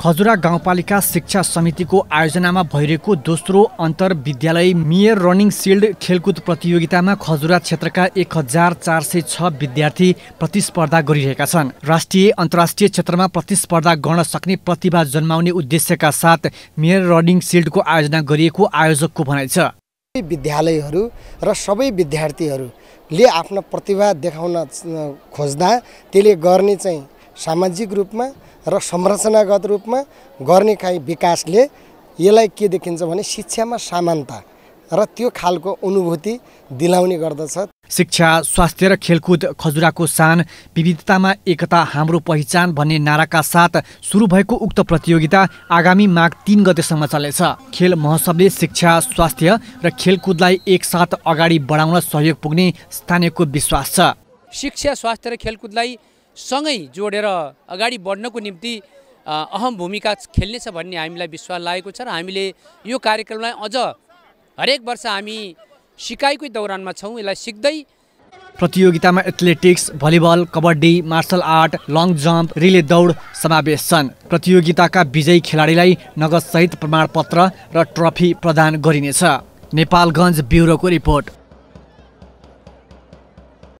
खजुरा गाउँपालिका शिक्षा समितिको आयोजनामा भइरहेको दोस्रो अन्तर विद्यालय मियर रनिङ सिल्ड खेलकुद प्रतियोगितामा खजुरा क्षेत्रका एक हजार चार सय छ विद्यार्थी प्रतिस्पर्धा गरिरहेका छन्। राष्ट्रिय अन्तर्राष्ट्रिय क्षेत्रमा प्रतिस्पर्धा गर्न सक्ने प्रतिभा जन्माउने उद्देश्यका साथ मेयर रनिङ सिल्डको आयोजना गरिएको आयोजकको भनाइ छ। विद्यालयहरू र सबै विद्यार्थीहरूले आफ्नो प्रतिभा देखाउन खोज्दा त्यसले गर्ने चाहिँ सामाजिक रूपमा र संरचनागत रूपमा गर्ने खाइ विकासले यसलाई के देखिन्छ भने शिक्षामा समानता र त्यो खालको अनुभूति दिलाउने गर्दछ। शिक्षा स्वास्थ्य र खेलकुद खजुराको सान विविधतामा एकता हाम्रो पहिचान भन्ने नाराका साथ सुरु भएको उक्त प्रतियोगिता आगामी माघ तिन गतेसम्म चलेछ खेल महोत्सवले शिक्षा स्वास्थ्य र खेलकुदलाई एकसाथ अगाडि बढाउन सहयोग पुग्ने स्थानीयको विश्वास छ। शिक्षा स्वास्थ्य र खेलकुदलाई सँगै जोडेर अगाडि बढ्नको निम्ति अहम भूमिका खेल्नेछ भन्ने हामीलाई विश्वास लागेको छ र हामीले यो कार्यक्रमलाई अझ हरेक वर्ष हामी सिकाइकै दौरानमा छौँ। यसलाई सिक्दै प्रतियोगितामा athletics volleyball kabaddi martial art long jump relay दौड समावेश छन्। प्रतियोगिताका विजयी खेलाडीलाई नगदसहित प्रमाणपत्र र ट्रफी प्रदान गरिनेछ। नेपालगञ्ज ब्युरोको रिपोर्ट।